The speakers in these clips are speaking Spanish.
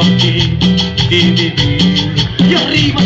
aquí y vivir. Y arriba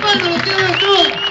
パンのお手をと